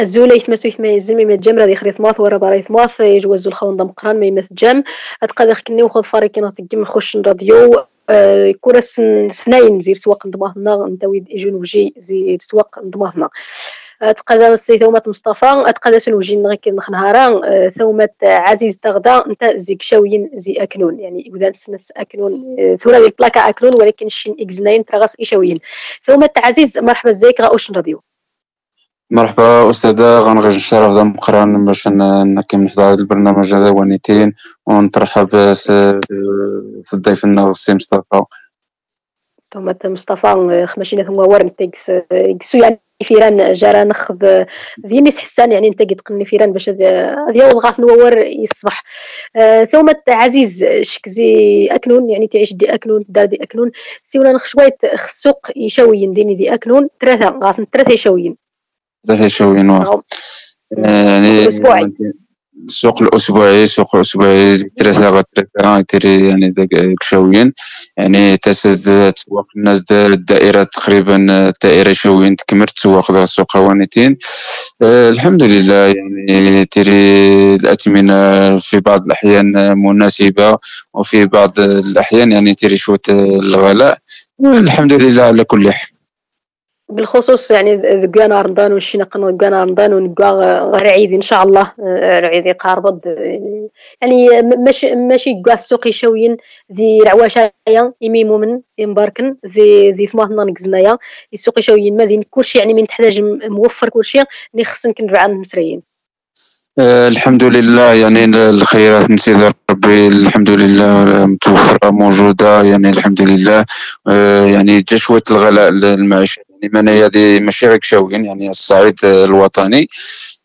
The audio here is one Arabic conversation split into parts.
الزوليت ما سويت ما يزمي ما تجمر هذه خريط ماث ورا باريث ماث يجوزو الخون ضم قران ما يمث جم. أتقاد خكني وخذ فاريكين تقم خش راديو آه، كورس اثنين زير سواق نضماثنا نتاوي جنوجي زير سواق نضماثنا تقدا ثومات مصطفى تقدا سنوجي نغيك نهارا آه، ثومات عزيز تغدا أنت زيك شاويين زي أكنون. يعني إذا سنس أكنون آه، ثورة ديال بلاكا أكنون ولكن شين اكزناين تراغس ايشاويين ثومات عزيز مرحبا ازيك غاوش راديو مرحبا أستاذة غنغير الشرف ذا مقران باش نكمل نحضر هذا البرنامج هذا ونيتين ونترحب بالضيف السي مصطفى. ثم مصطفى خماشينا ثم ورن تيكس يكسو يعني فيران جارا نخذ ذينيس حسان يعني انت قد فيران باش هذا هو غاس نور يصبح. آه، ثم عزيز شكزي أكنون يعني تعيش دي أكنون دار دي أكنون. سيونا نخ شوية خسوق يشوين ديني دي أكنون. ثلاثة غاس ثلاثة يشوين ثلاثة يشوين يعني السوق الأسبوعي. السوق الأسبوعي ثلاثة غتركا تيري يعني داك شوين. يعني تسد تسوق الناس الدائرة تقريبا الدائرة شوين تكمل تسوق ذا السوق هوانيتين أه الحمد لله يعني تيري الأثمنة في بعض الأحيان مناسبة وفي بعض الأحيان يعني تيري شوية الغلاء. الحمد لله على كل حال. بالخصوص يعني ذكانا رمضان وشي نقن ذكانا رمضان ونقا غير عيد إن شاء الله عيد قارب يعني ماشي ماشي كاع السوق يشوين ذي رعواشايا يمي مؤمن يمباركن ذي ذي ثماثنا نقزنايا السوق يشوين ما ذي كلشي يعني من تحتاج موفر كلشي اللي خصن كنربع المسريين. آه الحمد لله يعني الخيرات نسيد ربي الحمد لله متوفرة موجودة يعني الحمد لله آه يعني جا الغلاء المعيشة لمن هذه ماشي شاوين يعني الصعيد الوطني.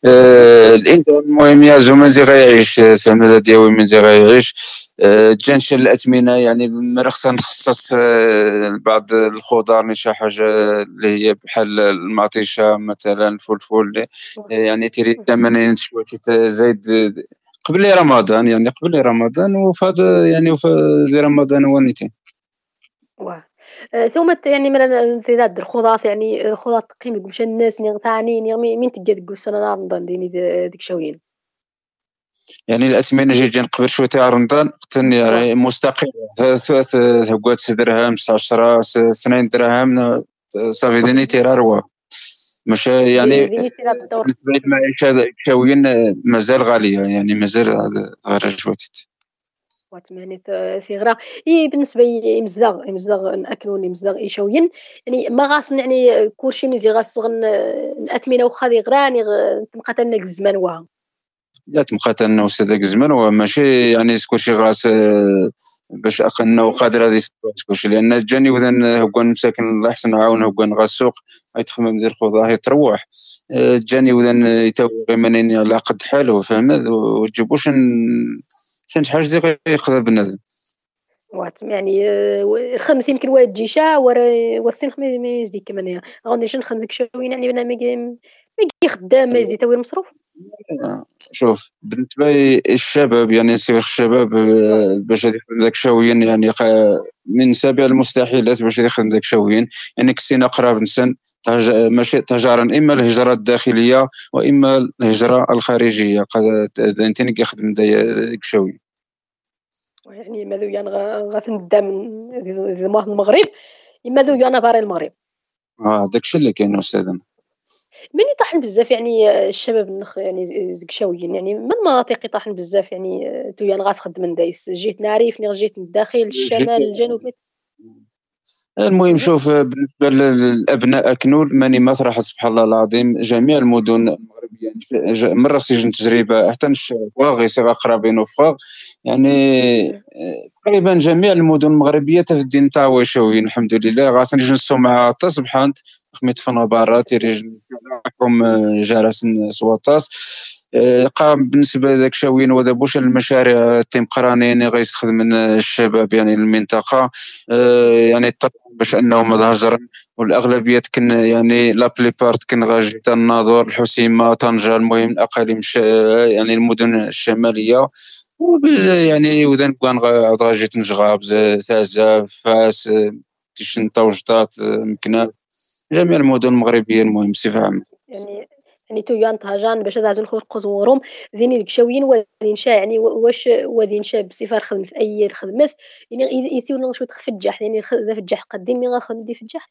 آه الانسان المهم يا زومنزي غيعيش سامنا دياوي من زي غيعيش آه جانش الأثمنة يعني مرخصة نخصص آه بعض الخضار شي حاجة اللي هي بحال المطيشه مثلا الفلفل يعني تيري الثمن شوية زايد قبل رمضان يعني قبل رمضان وفي يعني وفي رمضان ونيتين آه، ثم يعني مثلا في ذات الخضات يعني الخضات تقيم مش الناس تعني مين تجي تقول سنة رمضان ديني ديك شوين يعني الأثمنة جي جان قبل شوية تاع رمضان يعني مستقل. ثلاث هكوات درهم 19 سنين درهم صافي ديني تيرا روا. مش يعني بالنسبة للمعيشه شوين مازال غالية. يعني مازال غير شوية. واتماني ثغرة. إي بالنسبة لي مزدغ مزدغ ناكلو مزدغ ايشوين يعني ما غاس يعني كلشي مزي غاس الأثمنة واخا دي غراني تبقى تنك الزمان وها لا تبقى تنك الزمان وماشي يعني كلشي غاس باش اقلنا وقادر هذه كلشي. لأن جاني وذن هكا مساكن الله يحسن عاون هكا غا السوق يتخمم دير خضاه يتروح جاني وذن يتوغي منين على قد حاله فهمت؟ وتجيبوش سنت حاجة زي يقدر بنادم وات يعني آه، الخدمة يمكن واحد جيشا ورا وسين خمي ما يزدي كمان غادي نخدم ديك شوين يعني بنا ما خدام ما يزيد تاوي المصروف شوف بالنسبة للشباب يعني سير الشباب آه، باش يخدم داك شوين يعني من سابع المستحيلات باش يخدم داك شوين يعني كسينا قراب نسن ماشي تجارا إما الهجرة الداخلية وإما الهجرة الخارجية. أنت يخدم داك شوين يعني ماذا يعني غتندم المغرب؟ ماذا يعني باري المغرب. آه داكشي اللي كاين استاذنا من يطحن بزاف يعني الشباب النخ يعني زكشاويين يعني. من المناطق يطحن بزاف يعني تو يعني غتخدم من دايس جيت نعرف جيت من الداخل الشمال الجنوب. المهم شوف بالنسبة للابناء كنول ماني مسرح سبحان الله العظيم. جميع المدن المغربية مرة سجن تجربة حتى فواغ يصير قرابين وفواغ يعني تقريبا جميع المدن المغربية تفدين تاويشوين الحمد لله. غاسن نجلسوا مع سبحان خميت فن برات يريجكم جالس سواطاس قام بالنسبة لذاك شاوين وذا بوش المشاريع تيم قرانين غيستخدم الشباب يعني المنطقة. يعني باش أنهم هاجر والأغلبية كن يعني لا بارت كن غاجي الناظور الحسيمة طنجة المهم الأقاليم يعني المدن الشمالية. يعني وذن كان غاجي تنجغاب تازا فاس تيشن توجدات مكناس جميع المدن المغربية المهم بصفة عامة. يعني يعني تو يان طهجان باش هذا الخور قزورهم ذيني ديك شاويين ودين شا يعني واش ودين شا بصفه خدم في اي خدمت يعني يسيو شو تخفجح يعني ذا فجح قديم مي غاخدم دي فجح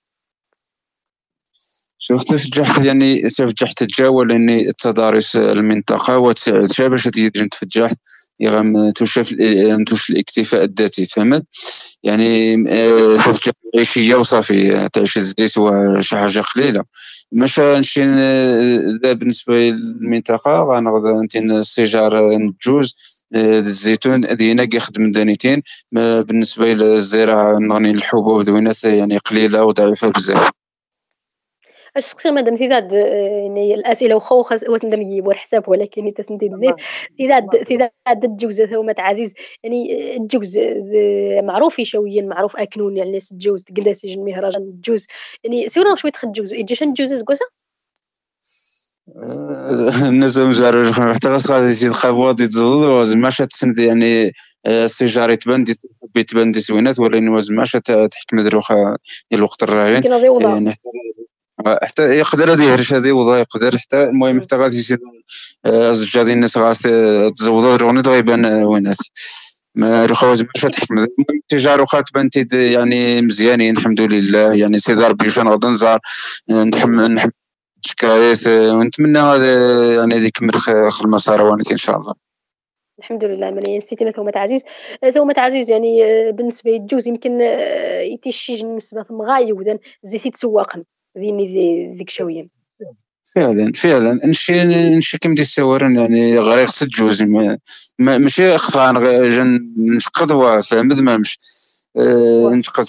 شفت فجحت يعني فجحت تجاول اني تدارس المنطقة وتساعد باش تيجي تفجحت يغم توشف توش الاكتفاء الذاتي يعني آه، عيشيه وصافي تعيش الزيت شي حاجة قليلة. مش نشي بالنسبة للمنطقة غناخذ نتين السيجار الجوز آه، الزيتون دينا كيخدم دانيتين. بالنسبة للزراعه نغني الحبوب دوينات يعني قليلة وضعيفة بزاف. الشخصيه مادام تيداد يعني الأسئلة واخا واش نقدر نجيب الحساب ولكن تسندي نزيد تيداد تيداد الجوز ثومات عزيز. يعني الجوز معروف شويا معروف أكنون يعني الجوز تقلدا سجن مهرجان الجوز. يعني سيورا شوية تخد الجوز. يجي الجوز زكوسة؟ الناس مجارج حتى غاس غادي تزيد قابوات يتزوض زعما تسند يعني السيجار يتبان يتبان دي زوينات ولكن زعما تحكم دروخا الوقت الراهن يعني حتى يقدر هذه يهرش هذه وضع يقدر. حتى المهم حتى غادي يزيد الزجاج ديال الناس غادي تزوضوا رونيت غيبان وينات. ما الخواز ما فاتح التجار وخا تبان يعني مزيانين الحمد لله. يعني سيدي ربي فين غادي نزار نحمل نحمل شكايات ونتمنى هذا يعني يكمل خ المسار وانت إن شاء الله. الحمد لله مليان سيتي ثومة عزيز. ثومة عزيز يعني بالنسبة للجوز يمكن يتيشي بالنسبة مغاي وذن زيتي تسواقن ذيني ذيك شوية. فعلا فعلا. نشي نشي كيما دي السوارن يعني غير خص تجوز. ماشي خان جن قدوة فهمت ما مش. أه نتقد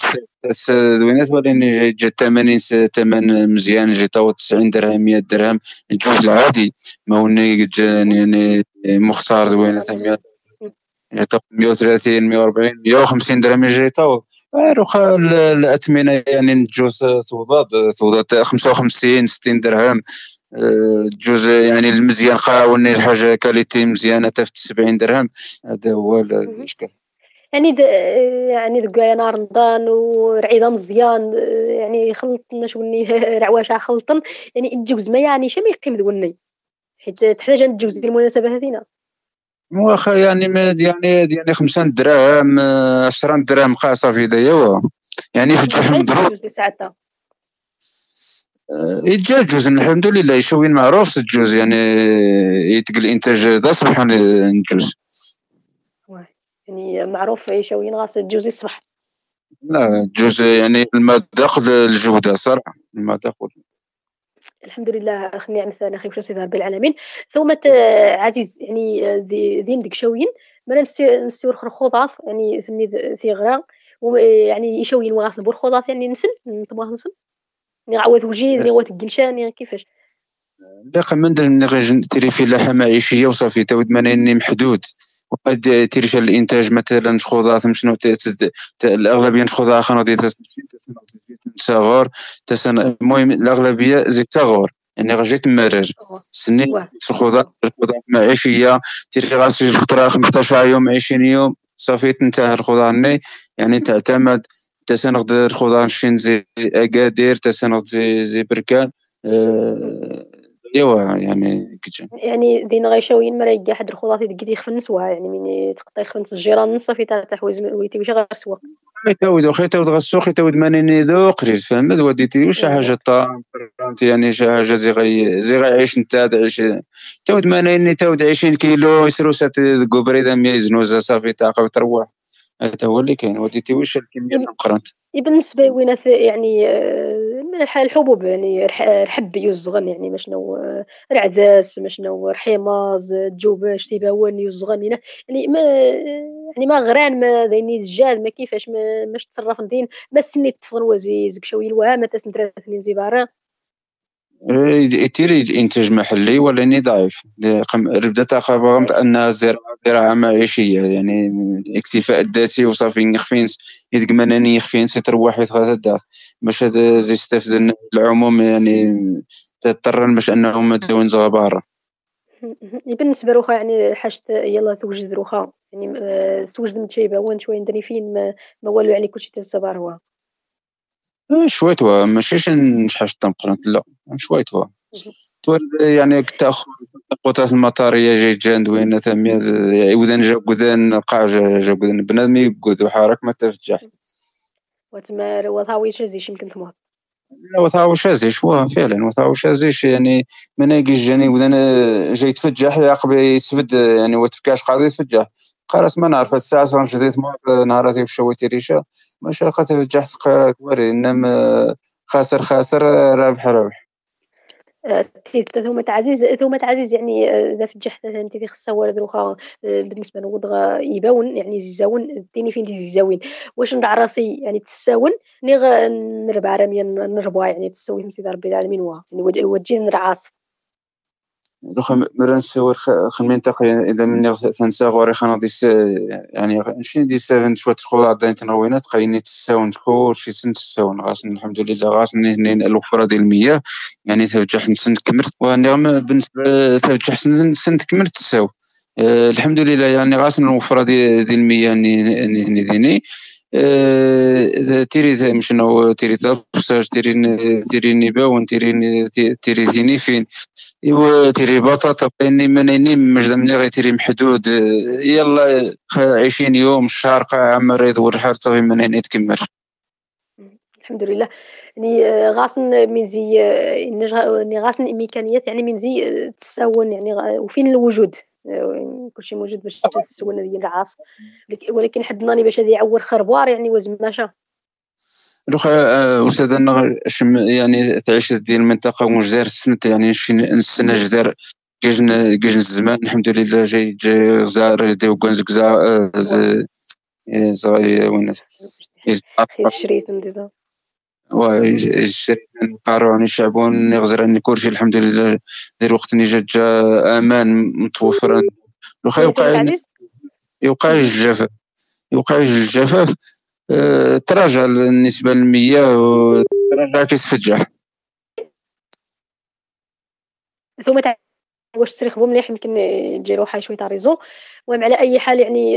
دوينات ولكن جا 80 ثمن مزيان جا 90 درهم 100 درهم الجوز العادي. ما هو يعني مختار دوينات 130 140 150 درهم يجي تو واخا الأثمنة يعني الجوز توضاد توضاد 55 60 درهم. الجوز يعني المزيان قاوني الحاجة كاليتي مزيانة حتى في 70 درهم. هذا هو الإشكال. يعني يعني دقايا نهار رمضان ورعيدة مزيان يعني خلطنا شوني رعواشة خلطن. يعني الجوز ما يعني شي ما يقيم ذوني حيت تحتاج الجوز المناسبة هذينا. واخا يعني يعني يعني 5 دراهم 10 دراهم قاصه في يديا يعني في الجحم مضروب. يتجا الجوز الحمد لله يشوين معروف الجوز يعني يتقل الانتاج هذا سبحان الجوز يعني معروف يشوين غاس الجوز يصبح. لا الجوز يعني المذاق الجودة صراحة المذاق. الحمد لله ثاني أخي وش سيدي رب العالمين. ثم عزيز يعني ذين ديك شوين. ما نسيور خر خضاف يعني ثني في غرا يعني يشوين واس نبور خضاف يعني نسل نطبخ نسل نعوض وجيه نعوض الجنشان يعني كيفاش؟ لا من تري في لحم معيشيه وصافي تود ماني محدود وقد تيرجع الانتاج مثلا خضار شنو الأغلبية خضار خانو دي تسغور المهم الأغلبية زي تغور يعني غجيت مراج سني الخضار الخضار معيشية. تيرجع غاسي الخضره 15 يوم 20 يوم. صافي تنتهي الخضار ني يعني تعتمد تسنغ الخضار شين زي أكادير تسنغ زي زي بركان. أه ايوا يعني يعني دينا غيشاويين مرا يجي حد الخضاطي دقيتي يخفنسوها يعني من تقطع يخفنس الجيران صافي تاع حوايج ويتي واش غير سوا. يتاود واخا يتاود غسوق يتاود مانيني ذوق قريت فهمت؟ وديتي واش حاجة طا يعني شي حاجة زي غي زي غيعيش نتا تعيش تاود مانيني تاود 20 كيلو يسروسات كوبريدا مي زنوزه صافي تاقب تروح هذا هو اللي كاين. وديتي واش الكمية مقرنت بالنسبة لوين يعني من الحبوب يعني الحب يزغن يعني مشنو العدس مشنو رحيماز الجوباش تيباون يزغن يعني ما يعني ما غران ما ذيني الجال ما كيفاش ما ماش تصرف ندين ما سنيت تفغن وزي زك شوي الوها ما تسن ثلاثين زباره يتيري انتاج محلي ولاني ضعيف ربدا تاخا أن زراعه معيشيه يعني الاكتفاء الذاتي وصافي يخفين يدق مناني يخفين تروح يتغازى الدار باش هذا يستافد العموم يعني تضطر باش أنهم داون برا بالنسبة لوخا يعني حاجة يلا توجد روخا يعني آه، توجد متشيبة وين شوية ندري فين ما, والو يعني كلشي تزبار هو. شوية ماشي شحال تنقرنت لا شوية يعني كتاخر القطات المطارية جاي جان دوينه ثمية ودان جا قدان القاع جا قدان بنادم يقود وحارك ما تفجح وتما وثاوي شازيش يمكن ثمار وثاو شازيش واه فعلا. وثاو شازيش يعني من يجي جاني ودان جاي تفجح يعقب يسفد يعني وتفكاش قاضي يتفجح. قالت ما نعرف. الساعة صار جديد ما نهاراتي وشويتي ريشة. مش قاتل تفجح توري إنما خاسر خاسر رابح رابح. ثومة عزيز ثومة عزيز يعني آه، إذا فجحت أنت في خصها ولد روخا بالنسبة لوضغ يباون يعني زيزاون ديني فين زيزاوين واش ندع راسي يعني تساون ني نربع راميا نربع يعني تسوي نسيت ربي العالمين وها يعني وجي نرعاص دوك مران سور خمينتق إذا من سنسا غوري خانا ديس يعني نشين دي سيفن شوية تقول عدين تنوينات قايني تساون كلشي سن تساون غاس الحمد لله غاس نين الوفرة ديال المياه يعني توجح سن كمرت ونعم بالنسبة توجح سن كمرت تساو. الحمد لله يعني غاس الوفرة ديال المياه ني ديني. آه، تيري زي مشنو تيري تابساج تيري تيري نيباون تيري تيري فين ايوا تيري بطاطا اني منيني مجد غير تيري محدود يلا عشرين يوم شهر قاع مريض ورحال صافي منين تكمل الحمد لله يعني غاسن ميزي آه، يعني غاسن امكانيات يعني من زي تساون يعني وفين الوجود كلشي موجود باش تسولنا ديال العاص. ولكن حد ناني باش هذه يعور خربوار يعني وزن ماشا. دوخا آه، أستاذ يعني تعيش ديال المنطقة ومجدار السنت يعني شي السنة جدار كيجن كيجن الزمان. الحمد لله جاي جاي غزار ديو كونز كزا زغي وين؟ شريت ندير نقارو شعبون نغزر كلشي الحمد لله دير وقت ني جا أمان متوفر واخا يوقع يوقع الجفاف. يوقع الجفاف آه تراجع النسبة المياه وتراجع كيتفجع ثم واش تريخبو مليح يمكن ديرو حاجة شوية تاع ريزو المهم على أي حال يعني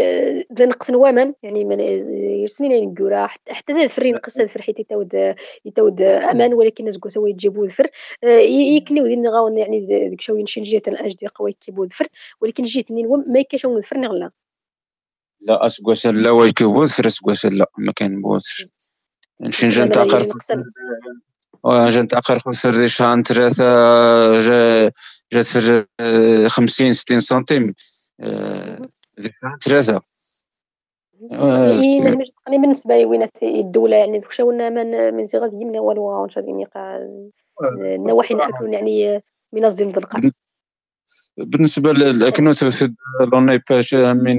بدا نقص نواما يعني من يرسنين يعني نقورا حتى ذا الفر ينقص الفر حيت يتاود يتاود أمان ولكن الناس سوا يجيبو ذفر يكني ودين غاون يعني ديك شوية نشي جهه الاج ديال قوي كيبو ذفر ولكن جيت نين ما كاش ذفر نغلا. لا اسكواس لا ويكيبو ذفر اسكواس لا ما كان بوثر نمشي نجي نتاقر. جا نتاقر في شان ثلاثة جات في خمسين ستين سنتيم ثلاثة يعني بالنسبة لي وين الدولة يعني خشاونا من من زي غادي يمنا والو غادي يقع النواحي ناكلون يعني من الزين القرن بالنسبة للأكنوت في لونيباج من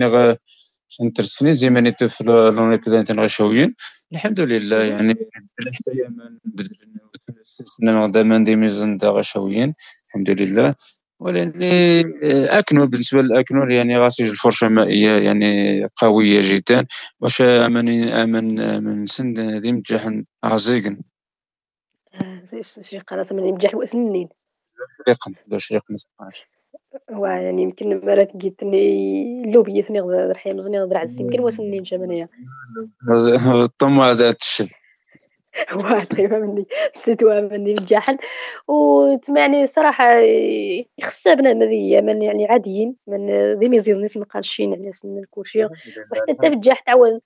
نترسني زي ما نيت في لونيباج غشاويين الحمد لله إيه، يعني حتى يمن بدلنا دائما ديميزن دا غشويا الحمد لله. ولاني اكنول بالنسبة للاكنول يعني غاسيج الفرشه مائية يعني قوية جدا. واش آمن آمن من سند ذي متجاهن عزيقن آه، زي شي قناه من مجاح وأسنين. شريق شريق 16 وا يعني يمكن مرات قيتني لو بيثني غزا الرحيم زني غزا عزيز يمكن واسني نتا منايا الطم زاد الشد. واطيبه مني سيتوا مني الجاحل وتمعني صراحة خصها بنادم هذه من يعني عاديين من ذي ميزيد ناس مقالشين على سن الكوشي وحتى أنت في الجاح تعاون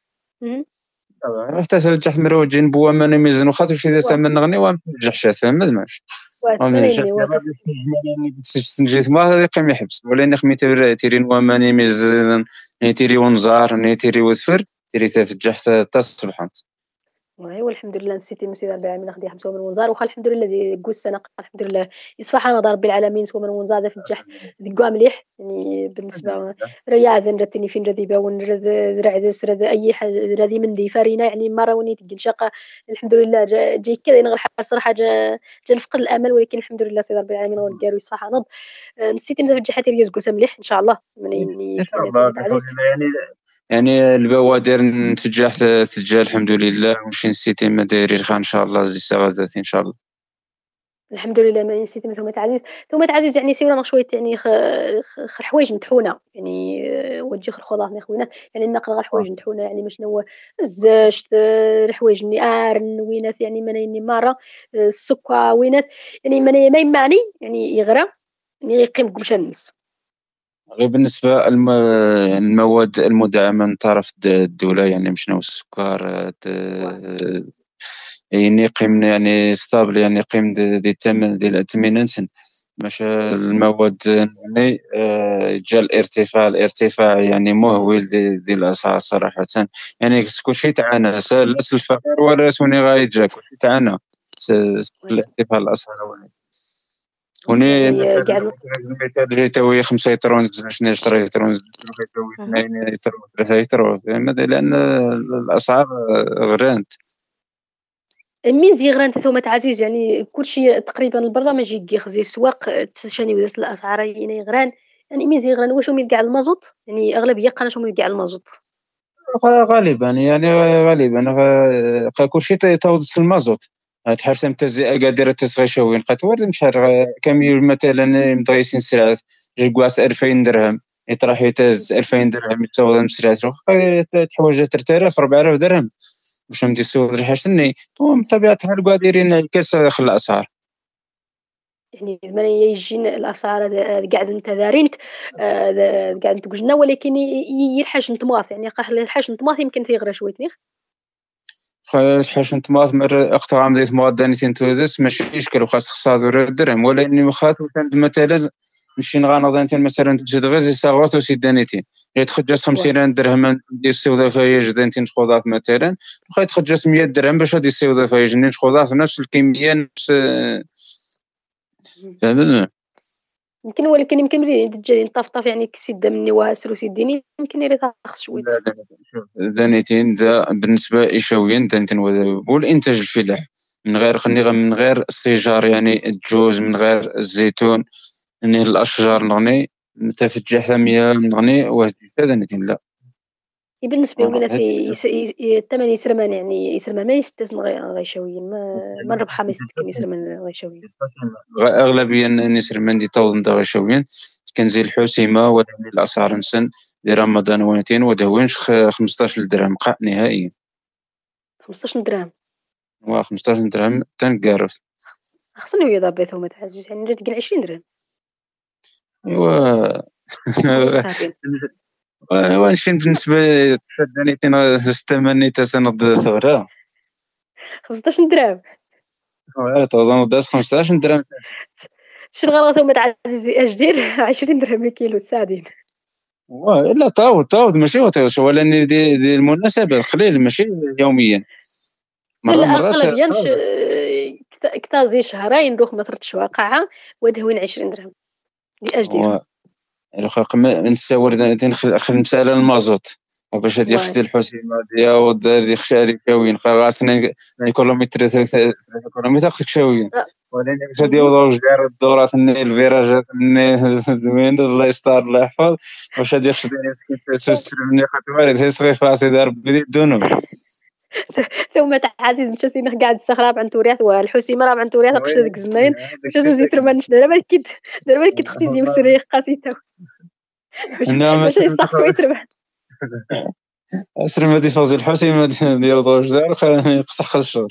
حتى في الجحل مروجين بوا ما ميزن وخاطر شي ذا سامن نغني وما تنجحش فهمت ماشي سنجيت ما قيم يحبس ولا نخمي تيرين وماني ميزن تيري ونزار تيري وثفر تيري تفجح تصبحت ايوا الحمد لله نسيتي مسيره رب العالمين خدي حمسه من الوزار وخا الحمد لله دي قوس سنه الحمد لله. يصفح أنا ربي العالمين سوا من الوزار في الجحت دقوا مليح. يعني بالنسبة ريا ذن رتني فين رذي باون رذ رعدس رذ أي حاجة رذي من دي فارينا يعني مرة وني تقل شقة. الحمد لله جاي كذا نغير الصراحه جا جا نفقد الأمل. ولكن الحمد لله سيدي رب العالمين ونقارو يصفح نض نسيتي نذهب الجحات ريا قوس مليح إن شاء الله. من إن شاء الله يعني يعني البوادر نتجاه تجاه الحمد لله. وشي نسيتي ما دايرين إن شاء الله زي سغازاتي إن شاء الله. الحمد لله ما نسيت ثم عزيز. ثم عزيز يعني سيونا شوية يعني خ حوايج مطحونه يعني وتجي الخضار خوينات يعني نقرا غير حوايج نتحونا يعني باش نو الزاج الحوايج ني وينات يعني منايني مارا السكر وينات. يعني منايا ما يمعني يعني يغرى يعني يقيم قمشان الناس غير بالنسبة المواد المدعمة من طرف الدولة يعني مشنو السكر يعني قيم يعني ستابل يعني قيم دي الثمن ديال التمينات باش المواد يعني جا الارتفاع الارتفاع يعني مهول ديال الأسعار صراحة. يعني كلشي تعانى لا الفقر ولا سوني غايجا كلشي تعانى الارتفاع الأسعار مثال جيت هو 5 يترون شنو 10 يترون اثنين يترون ثلاثة يترون لأن الأسعار غرانت. من زيغران ثم تعزيز يعني كلشي تقريبا البرنامج يجي زي السواق تشاني وداس الأسعار يعني غران. يعني مين زيغران واش من كاع المازوت يعني أغلبية قناش من كاع المازوت غالبا يعني غالبا كلشي تاود المازوت تحرت تزي اكادير تسغي شوين قتورد مشهر كاميو مثلا مدغيسين سرعات جواس 2000 درهم. يطرح يتاز 2000 درهم يتاوض مسرعات تحوج ترترف 4000 درهم. باش نمدي نسوق الحاجة ومن طبيعة الحال قادرين انعكاس خل الأسعار. يعني ما يجين الأسعار كاع أنت دارينت كاع أنت قلنا ولكن يلحاج نتماث يعني قال الحاج نتماث يمكن تيغرى شوية نيخ حاش نتماث مر اقطع عملية مواد تودس ماشي اشكال وخاص خصها درهم ولا اني مخاط مثلا نمشي نغانض انت مثلا تجد غير زي ساغوات وسي دانيتي يتخجس 50 درهم ديال السودا فايج دانتين خضات مثلا وخا يتخجس 100 درهم باش هادي السودا فايج نين خضات نفس الكميه نفس فهمت يمكن ولكن يمكن ملي تجي طاف يعني كسيد مني وهاسر وسيديني يمكن يري تاخذ شوية. دانيتين ذا بالنسبة ايشاويا دانيتين والإنتاج الفلاح من غير خني من غير السيجار يعني الجوز من غير الزيتون يعني الأشجار نغني متفتح ثمية نغني واحد كذا لا. بالنسبة لي الثمن يسرمان يعني يسرمان ما يستسن غيشاويين ما ما نربحها ما يستكن يسرمان غيشاويين أغلبية يسرمان دي توزن دا غيشاويين كان زي الحسيمه ولا الأسعار نسن دي رمضان ونتين ودهوينش 15 درهم قاع نهائيا. 15 درهم. وا 15 درهم تنقارف خصني ويا ضبيتهم ما تحاجش يعني جات 20 درهم. أيوا. وانشين بالنسبة تفداني تين استمني تسند ثغرة 15 درهم. تظن داس 15 درهم. شنو غلط هما تعزيزي اش دير؟ 20 درهم الكيلو ساعدين لا تعود تعود ماشي ولا دي, دي المناسبة قليل ماشي يوميا. مرة مرات كتا زي شهرين نروح ما تردش واقعها ودهوين 20 درهم. دي الخلق نساور خدمت مسألة المازوت باش هادي خصي الحسيمة ديا ودار دي خشاري كاوين خاصني كيلومتر كيلومتر خصك شاوين ولكن باش هادي وضعوا جدار الدورات الفيراجات وين الله يستر الله يحفظ واش هادي خصني تسلمني خاطر تسري فاسي دار بدي دونو ثم عزيز مشى سينا قاعد السخراب عن توريث والحسيمه راه عن توريث قش ديك الزنين مشى زي ترمنش دابا كيد دابا كيد أختي زي مسري قاسيته باش يصح شوية تربح اسرم هادي فوزي الحسيمه ديال ضوج زار يقصح خمس شهور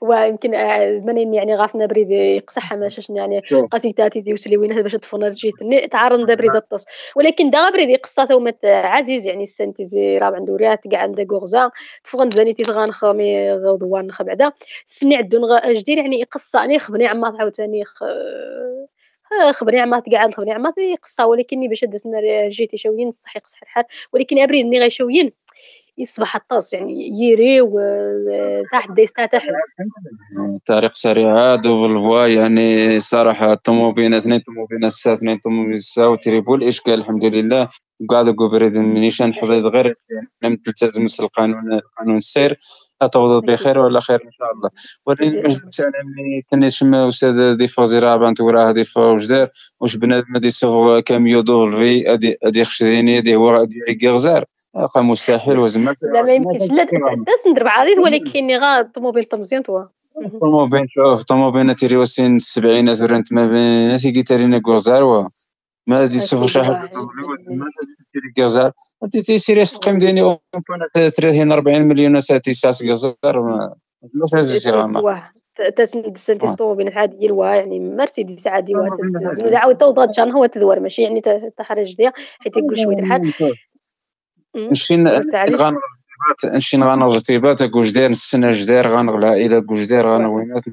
ويمكن آه، منين يعني غافنا بريد يقصحها ما شاش يعني قاسيتاتي دي وسلي وين باش تفنر جيت تعارض دا بريد الطس. ولكن دا بريد قصة ثومة عزيز يعني السنتي زي راب عنده ريات كاع عنده غوغزا تفغن بني تيغان خامي غوضوان خ بعدا سني عدو جدير يعني قصة اني خبني عمات عاوتاني خ خبرني عمات قاعد خبرني عمات قصة ولكني باش دزنا جيتي شوين صح يقصح الحال. ولكن أبريد ني غيشوين يصبح الطاس يعني يري وتحت ديستاتح طريق سريعة دوبل فوا يعني صراحة الطوموبيل اثنين طوموبيل السا اثنين طوموبيل السا وتريبول الاشكال الحمد لله. قاعد بريد منيشان حفظ غير لم تلتزم القانون قانون السير. توضد بخير ولا خير إن شاء الله. ولكن مثلا ملي كنا شما أستاذ دي فوزي راه انت وراه دي فوجدار واش بنادم دي سوف كاميو دولفي ادي ادي خشديني ادي هو ادي غزار. بقى مستحيل وزعما لا ما يمكنش. لا داس ندرب عريض ولكن غا الطوموبيل طمزيان توا. الطوموبيل شوف الطوموبيل تيري وسين السبعينات ورنت ما بين ناسي كيتارينا كوزار ما دي السوق شحال تيري كازار انت تيسيري تقيم ديني اون 40 مليون ساتي ساس كازار ما ما تسنتي طوموبيلات عاديه الوا يعني مرسيدس عادي عاود توضات شان هو تدور ماشي يعني تحرج ديا حيت يقول شوية الحال نشين نشين غانا ارتباط كوجدير نسن جدير غنغلا إلى كوجدير غنوينات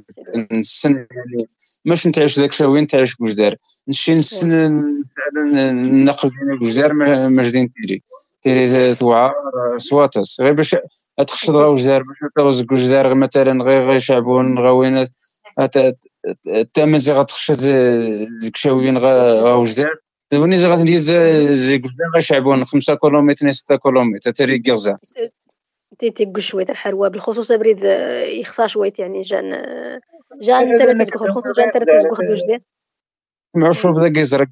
نسن يعني ماش نتعيش داك الشيء وين تعيش كوجدير نشي نسن فعلا النقل ديال كوجدير ما جدين تيري تيري توعى سواتس غير باش تخشد غا وجدار باش تغز كوجدار مثلا غير غير شعبون غاوينات الثمن غتخشد كشاويين غا وجدار دوني زي غادي زي غيشعبون 5 كيلومتر 6 كيلومتر تري كيغزا. تي تيقول شوية الحلوى بالخصوص بريد يخصا شوية يعني جان جان ثلاثة كوخ بالخصوص جان ثلاثة كوخ بوجدين معروف بدا كيزرق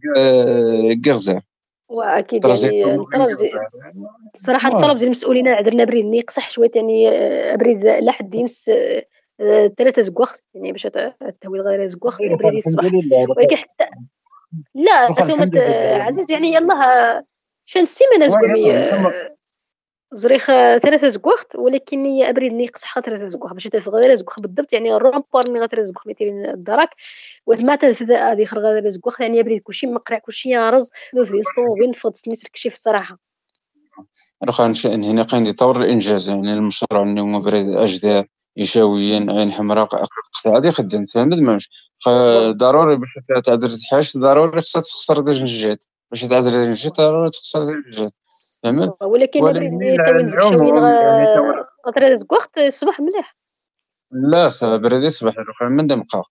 كيغزا وأكيد يعني الطلب. الصراحه الطلب ديال المسؤولين عذرنا بريد نيق صح شوية يعني بريد لا حد ينس ثلاثة زكوخ يعني باش التهويل غير زكوخ بريد يصبح. ولكن حتى لا ثم عزيز يعني يلاه شان السيمانه زكومي زريخ ثلاثة زكوخت ولكن هي ابريد اللي يقصح ثلاثة زكوخ باش تغير زكوخ بالضبط يعني الرومبور اللي غير زكوخ مترين الدراك. وتما تنفذ هذه خرج غير زكوخ يعني ابريد كلشي مقرع كلشي يارز نوفي الطوموبيل نفض سميت كشي في الصراحة. راه هنا قاين يطور الإنجاز يعني المشروع اليوم بريد أجداد. يشاويين عين حمراء غادي يخدم فهمت ماش ضروري باش تعذر تحاش ضروري خصها تخسر ديك الجهات باش تعذر ديك الجهات ضروري تخسر ديك الجهات فهمت ولكن غترزق وقت الصباح مليح لا برد يصبح من دمقه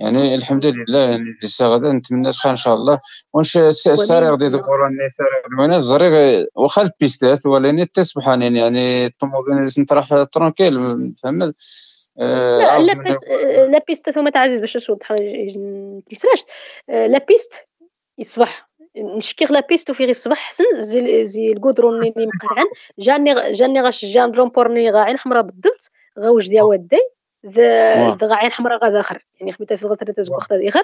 يعني الحمد لله يعني لسه غدا نتمنى إن شاء الله. ونش الساري غادي يدبروا ساري وأنا الزريغ واخا البيستات ولكن تصبح يعني الطوموبيل نطرح ترونكيل فهمت؟ لا لا بيست لا بيست ثم تعزيز باش نوضح تمسراش لا بيست يصبح. نشكيغ لا بيست وفي الصباح حسن زي زي الكودرون اللي مقرعن. جاني جاني غاش جان رومبورني غاعين حمراء بالضبط غاوج ديال ودي. ذا غاعين حمراء غا آخر. يعني خميتها في غتر تزكو خطا اخر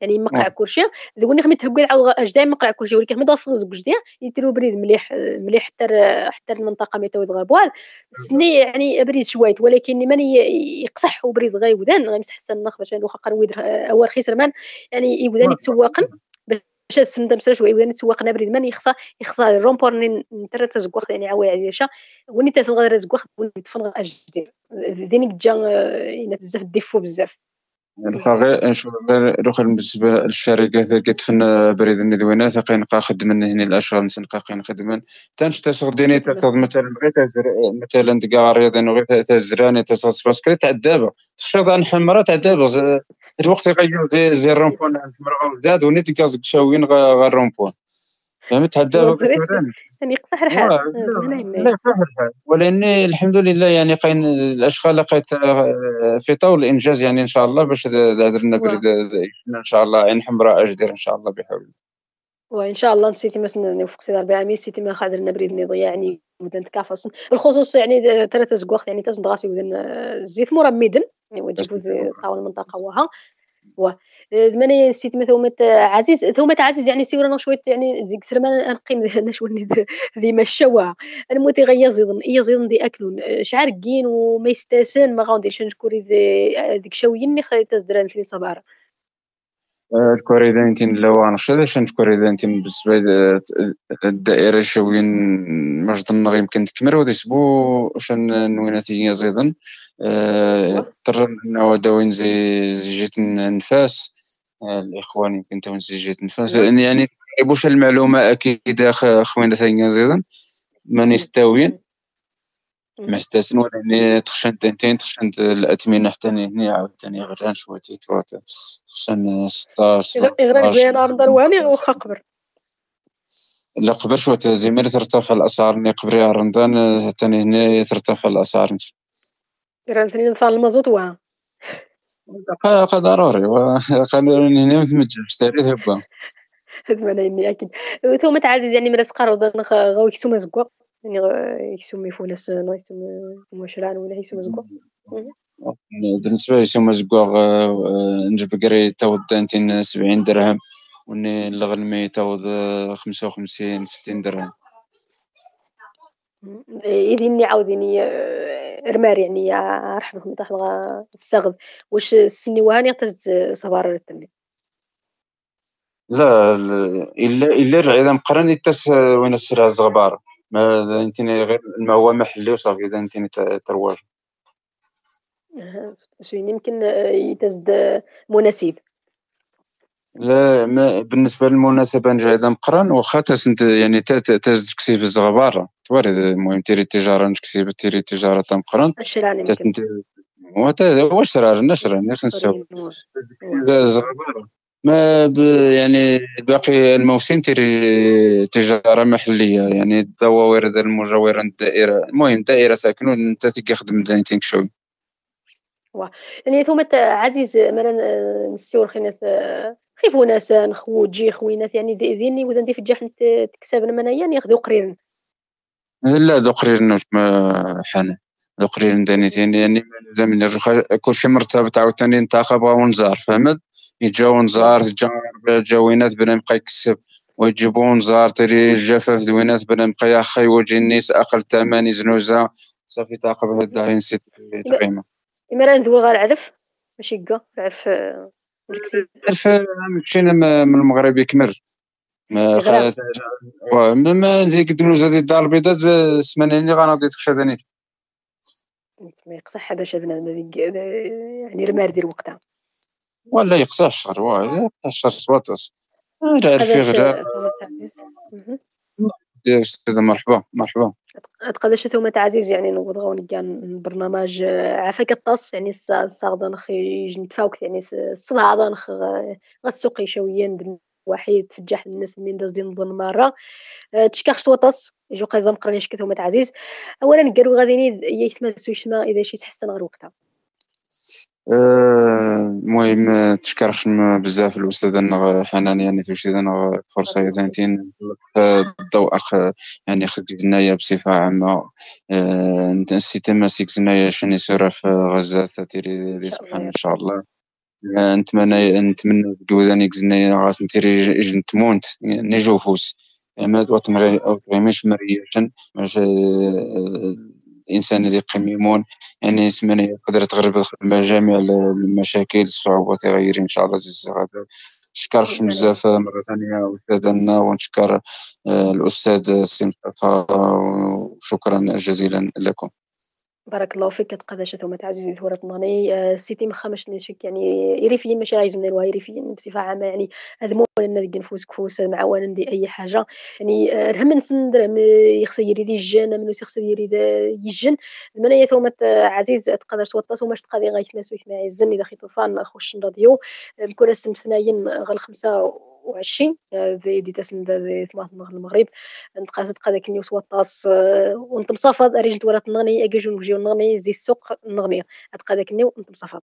يعني مقرع كلشي. ذوني خميت هكا عاود اجداي مقرع كلشي. ولكن خميت في زوج ديال يديروا بريد مليح مليح حتى حتى المنطقة ميتويد غابوال سني يعني بريد شويت. ولكن من يقصح وبريد غايودان غيمسح النخ باش واخا قنويد اول خيسر مان يعني يودان يتسوقن. باش السنده مساش وإذا نتسوق بريد من يخصى يخصى الرومبور نتر تزقوخ يعني عواي عيشة وني تفغ رزقوخ وني تفن اجدير ديني جا ينا بزاف ديفو بزاف. غير نشوف غير بالنسبة للشركات كتفن بريد الندوينات قا خدمن هنا الاشغال قين خدمن تنش تسغديني تاخذ مثلا بغيت مثلا تلقى رياضي غير تزراني تصاص كريت تعدابه تخشى عن حمرة تعدابه الوقت يغير زي الرومبون عند مرغا زاد ونيت كازك شاوين غا الرومبون فهمت هدا يعني قصح الحال لا الحال ولكن الحمد لله يعني قاين الأشغال لقيت آه، في طور الإنجاز يعني إن شاء الله باش درنا برد إن شاء الله عين حمراء أجدر إن شاء الله بحول. وإن شاء الله نسيتي مثلا نوفق سي 400 سيتي ما خادر نبريد نضيع يعني ودن تكافص بالخصوص يعني ثلاثة زقوخ يعني تاس دغاسي ودن الزيت آه، مرمدن يعني وجبوا طاول المنطقة وها. و زماني سيت مثلا عزيز. ثم عزيز يعني سيورنا شوية يعني زي كثر ما نقيم نشوي ذي ما الشوا الموت غيا زيدن اي زيدن دي اكلون شعر كين وما يستاسن ما غاديش نشكوري ديك شويني خليت تزدران في صبار الكوريدانتين لو أنا شداش الكوريدانتين بالنسبة للدائره شوين مجد يمكن تكمل ودي سبو شن نويناتي زيدن اضطر إنه داوين زي جيت نفاس. الإخوان يمكن تو جيت نفاس يعني بوش المعلومة؟ أكيد خوينا ثاني زيدن ماني ستاوين ما استاسن ولا تخشن تنتين تخشن الاثمنه حتى هنا عاوتاني غران شوية تيكوات تخشن 16 غير بين ارض رواني واخا قبر لا قبر شوية ديما ترتفع الأسعار ني قبري رمضان حتى هنا ترتفع الأسعار. غير ثاني المازوت وها قا ضروري قانون هنا متمجن اشتري هبة. هاد معنى أكيد. ثم تعزز يعني مرس قرض غاو يكسو زكوا يعني يسمي فونس يسمي مشران ولا يسمي زكوا بالنسبة لي يسمى زكوا نجيب قري تاود دانتين سبعين درهم وني الغنمي تاود خمسة وخمسين ستين درهم. إذني عاوديني رمار يعني راح بكم تحت السغد واش السني وهاني تجد صبار التني لا الا إلا رجع إذا مقرن تاس وين السرعه الزغبار. ما أنت غير ما هو محلي وصافي إذا أنت ترواج يمكن يتزد مناسب. لا ما بالنسبة للمناسبة نجي هذا مقران واخا انت يعني تاز تكسب الزغبار تواري المهم تيري التجارة نكسب تيري التجارة مقران. شراني واش شرار نشر نسو الزغبار ما يعني باقي الموسم تيري تجارة محلية يعني الدواوير المجاورة الدائرة. المهم دائرة ساكنون انت تخدم داينتينك شوي. يعني ثم عزيز مثلا نسيور خينات خيفو ناس نخو تجي خوينات يعني ديني وذا ندي في الجحن تكسب منايا ياخذوا قريرن. لا ذو قريرن ما حنا. ذو قريرن دانيتين يعني زعما كلشي مرتبط عاوتاني انتخب ونزار فهمت؟ يجاو نزار جاوينات بلا يبقى يكسب. ويجيبو نزار تري الجفاف دوينات بلا يبقى يا خي وجي الناس أقل ثمن يزنوزا صافي تعقب هذا ينسيت تقيمه إما راه ندوي غير عرف؟ ماشي كاع عرف عرف مشينا من المغرب يكمل. ما ما ما زي كدولو زادي الدار البيضاء السمانه اللي غنعطي تكشى ما يقصح باش بنادم يعني المار ديال وقتها ولا يقصى الشهر واه الشهر سواطس غير. أستاذ مرحبا مرحبا. تقدرش ثم عزيز يعني نبغاو كان برنامج عفاك الطاس يعني الصاغدا نخ يجي نتفاوكت يعني الصداع هذا غسوقي شويا واحد تفجح الناس اللي نداز ديال نظن مرة. تشكاخ سوطاس يجو قيضا مقرنين شكت هما عزيز أولا قالوا غادي يتمسوا يشما إذا شي تحسن غير وقتها. المهم تشكرش بزاف الاستاذ حنان يعني توشي أنا فرصة زينتين. الضوء اخ يعني زنايا بصفة عامة. نسي تماسك شنو يصير في غزة تيري سبحان إن شاء الله. نتمنى نتمنى جوزاني زنايا غاس نتيري تمونت نيجو فوس ما تغيمش مريشن باش الإنسان اللي يقيمون يعني سمانه يقدر تغرب جميع المشاكل الصعوبات غير إن شاء الله زي غدا نشكر بزاف مرة ثانية استاذنا ونشكر آه، الأستاذ سي مصطفى وشكرا جزيلا لكم. بارك الله فيك تقدر ثم تعزيز الثورة النهني آه، سيتي مخا مش نشك يعني يريفيين ماشي غايزن الوا يريفيين بصفة عامة يعني هذا مو لنا ديك نفوس كفوس معاونا ندي أي حاجة. يعني آه، رهم نسندر يخص يريد يجن من يخص يريد يجن. من يا ثم عزيز تقدر توطس وماش تقدر غايتناسو يثنى الزن إذا خيط طفان خش راديو كل سنة ثناين غال خمسة وعشرين ذي دي تسن ذي ثمانية المغرب. نتقاس تقا داك النيوس وطاس ونت مصافط اريج تورات نغني اجيجو نجيو نغني زي السوق نغني تقا داك النيو ونت مصافط